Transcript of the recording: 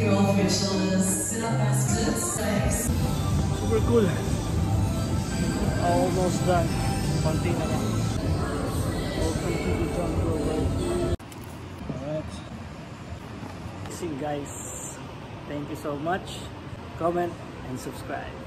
you roll through your shoulders. Sit up fast to six. Super cool. Almost done. Konti. Welcome to the jungle world. Alright. See you guys. Thank you so much. Comment and subscribe.